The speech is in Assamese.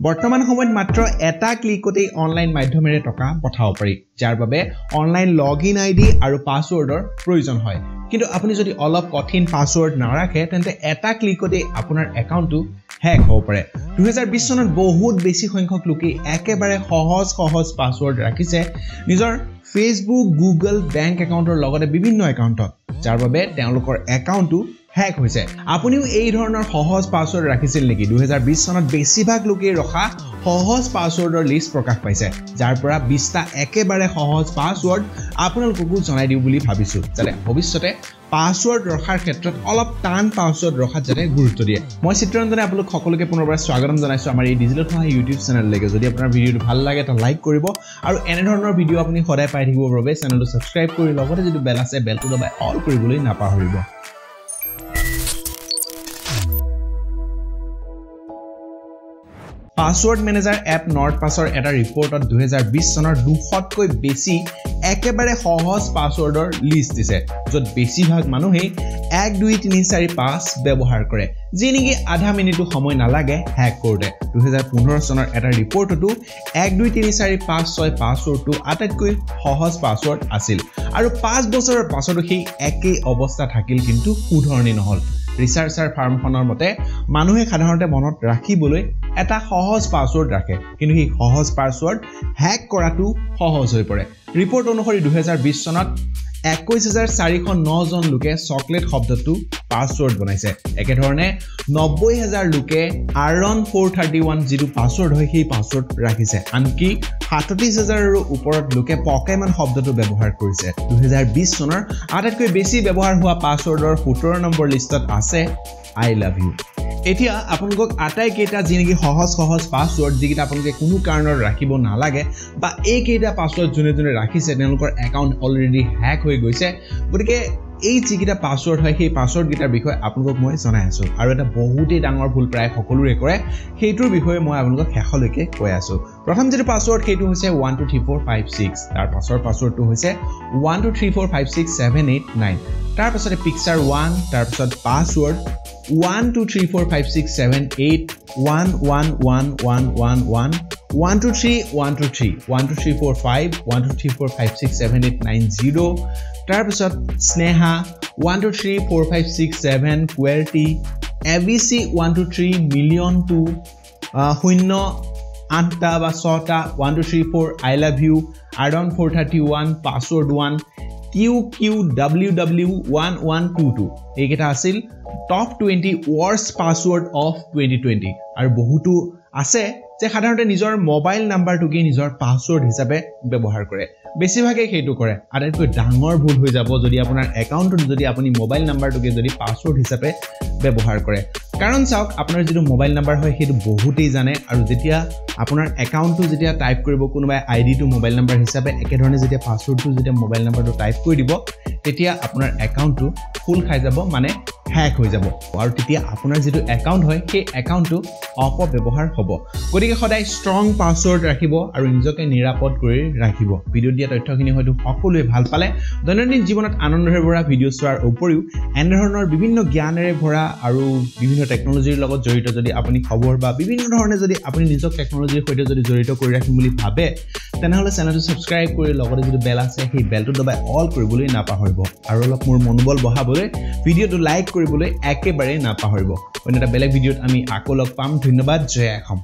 বৰ্তমান সময়ত মাত্ৰ এটা ক্লিকতেই অনলাইন মাধ্যমেৰে টকা পঠাব পাৰি যাৰ বাবে online log in I D আৰু পাছৱৰ্ডৰ প্ৰয়োজন হয়। কিন্তু আপুনি যদি অলপ কঠিন পাছৱৰ্ড নাৰাখে তেন্তে এটা ক্লিকতেই আপোনাৰ একাউণ্টটো হেক হ'ব পাৰে। দুহেজাৰ বিছ চনত বহুত বেছি সংখ্যক লোকেই একেবাৰে সহজ সহজ পাছৱৰ্ড ৰাখিছে নিজৰ ফেচবুক গুগল বেংক একাউণ্টৰ লগতে বিভিন্ন একাউণ্টত যাৰ বাবে তেওঁলোকৰ একাউণ্টটো হেক হৈছে। আপুনিও এই ধৰণৰ সহজ পাছৱৰ্ড ৰাখিছিল নেকি? দুহেজাৰ বিছ চনত বেছিভাগ লোকেই ৰখা সহজ পাছৱৰ্ডৰ লিষ্ট প্ৰকাশ পাইছে যাৰ পৰা বিছটা একেবাৰে সহজ পাছৱৰ্ড আপোনালোককো জনাই দিওঁ বুলি ভাবিছোঁ। যাতে ভৱিষ্যতে পাছৱৰ্ড ৰখাৰ ক্ষেত্ৰত অলপ টান পাছৱৰ্ড ৰখাত যাতে গুৰুত্ব দিয়ে। মই চিত্ৰৰঞ্জনে আপোনালোক সকলোকে পুনৰবাৰ স্বাগতম জনাইছোঁ আমাৰ এই ডিজিটেল সহায় ইউটিউব চেনেললৈকে যদি আপোনাৰ ভিডিঅ'টো ভাল লাগে এটা লাইক কৰিব আৰু এনেধৰণৰ ভিডিঅ' আপুনি সদায় পাই থাকিবৰ বাবে চেনেলটো ছাবস্ক্ৰাইব কৰি লগতে যিটো বেল আছে বেলটো দবাই অল কৰিবলৈ নাপাহৰিব। পাছৱৰ্ড মেনেজাৰ এপ নৰ্থ পাছৰ এটা ৰিপৰ্টত দুহেজাৰ বিছ চনৰ দুশতকৈ বেছি একেবাৰে সহজ পাছৱৰ্ডৰ লিষ্ট দিছে য'ত বেছিভাগ মানুহেই এক দুই তিনি চাৰি পাঁচ ব্যৱহাৰ কৰে যি নেকি আধা মিনিটো সময় নালাগে হেক কৰোঁতে। দুহেজাৰ পোন্ধৰ চনৰ এটা ৰিপৰ্টতো এক দুই তিনি চাৰি পাঁচ ছয় পাছৱৰ্ডটো আটাইতকৈ সহজ পাছৱৰ্ড আছিল আৰু পাঁচ বছৰৰ পাছতো সেই একেই অৱস্থা থাকিল কিন্তু শুধৰণি নহ'ল। ৰিচাৰ্চাৰ ফাৰ্মখনৰ মতে মানুহে সাধাৰণতে মনত ৰাখিবলৈ এটা সহজ পাছৱৰ্ড ৰাখে কিন্তু সেই সহজ পাছৱৰ্ড হেক কৰাটো সহজ হৈ পৰে। ৰিপৰ্ট অনুসৰি দুহেজাৰ বিছ চনত একৈছ হাজাৰ চাৰিশ নজন লোকে চকলেট শব্দটো পাছৱৰ্ড বনাইছে। একেধৰণে নব্বৈ হাজাৰ লোকে আৰন ফ'ৰ থাৰ্টি ওৱান যিটো পাছৱৰ্ড হয় সেই পাছৱৰ্ড ৰাখিছে। আনকি সাতত্ৰিছ হাজাৰৰো ওপৰত লোকে পকেমান শব্দটো ব্যৱহাৰ কৰিছে। দুহেজাৰ বিছ চনৰ আটাইতকৈ বেছি ব্যৱহাৰ হোৱা পাছৱৰ্ডৰ সোতৰ নম্বৰ লিষ্টত আছে আই লাভ ইউ এতিয়া আপোনালোকক আটাইকেইটা যি নেকি সহজ সহজ পাছৱৰ্ড যিকেইটা আপোনালোকে কোনো কাৰণত ৰাখিব নালাগে বা এইকেইটা পাছৱৰ্ড যোনে যোনে ৰাখিছে তেওঁলোকৰ একাউণ্ট অলৰেডি হেক হৈ গৈছে। গতিকে এই যিকেইটা পাছৱৰ্ড হয় সেই পাছৱৰ্ডকেইটাৰ বিষয়ে আপোনালোকক মই জনাই আছোঁ। আৰু এটা বহুতেই ডাঙৰ ভুল প্ৰায় সকলোৰে কৰে সেইটোৰ বিষয়ে মই আপোনালোকক শেষলৈকে কৈ আছোঁ। প্ৰথম যিটো পাছৱৰ্ড সেইটো হৈছে one two three four five six তাৰ পাছৰ পাছৱৰ্ডটো হৈছে one two three four five six seven eight nine তাৰপাছতে পিকচাৰ ওৱান তাৰপিছত password one two three four five six seven eight one one one one one one one two three one two three one two three four five one two three four five six seven eight nine zero' তাৰপিছত Sneha one two three four five six seven qwerty A B C one two three million two শূন্য আঠটা বা ছটা one two three four I love you iron four thirty one password one Q Q W W one one two two এইকেইটা আছিল top twenty worst password of twenty twenty আৰু বহুতো আছে যে সাধাৰণতে নিজৰ মোবাইল নাম্বাৰটোকেই নিজৰ পাছৱৰ্ড হিচাপে ব্যৱহাৰ কৰে। বেছিভাগে সেইটো কৰে। আটাইতকৈ ডাঙৰ ভুল হৈ যাব যদি আপোনাৰ একাউণ্টত যদি আপুনি মোবাইল নাম্বাৰটোকে যদি পাছৱৰ্ড হিচাপে ব্যৱহাৰ কৰে। কাৰণ চাওক আপোনাৰ যিটো মোবাইল নাম্বাৰ হয় সেইটো বহুতেই জানে আৰু যেতিয়া আপোনাৰ একাউণ্টটো যেতিয়া টাইপ কৰিব কোনোবাই আই ডিটো মোবাইল নাম্বাৰ হিচাপে একেধৰণে যেতিয়া পাছৱৰ্ডটো যেতিয়া মোবাইল নাম্বাৰটো টাইপ কৰি দিব তেতিয়া আপোনাৰ একাউণ্টটো খোল খাই যাব। মানে হেক হৈ যাব। আৰু তেতিয়া আপোনাৰ যিটো একাউণ্ট হয় সেই একাউণ্টটো অপব্যৱহাৰ হ'ব। গতিকে সদায় ষ্ট্ৰং পাছৱৰ্ড ৰাখিব আৰু নিজকে নিৰাপদ কৰি ৰাখিব। ভিডিঅ'ত দিয়া তথ্যখিনি হয়তো সকলোৱে ভাল পালে। দৈনন্দিন জীৱনত আনন্দৰে ভৰা ভিডিঅ' চোৱাৰ উপৰিও এনেধৰণৰ বিভিন্ন জ্ঞানেৰে ভৰা আৰু বিভিন্ন টেকন'লজিৰ লগত জড়িত যদি আপুনি খবৰ বা বিভিন্ন ধৰণে যদি আপুনি নিজক টেকন'লজিৰ সৈতে যদি জড়িত কৰি ৰাখিম বুলি ভাবে তেনেহ'লে চেনেলটো ছাবস্ক্ৰাইব কৰি লগতে যিটো বেল আছে সেই বেলটো দবাই অল কৰিবলৈ নাপাহৰিব। আৰু অলপ মোৰ মনোবল বঢ়াবলৈ ভিডিঅ'টো লাইক কৰিবলৈ একেবাৰে নাপাহৰিব। অন্য এটা বেলেগ ভিডিঅ'ত আমি আকৌ লগ পাম। ধন্যবাদ জয় অসম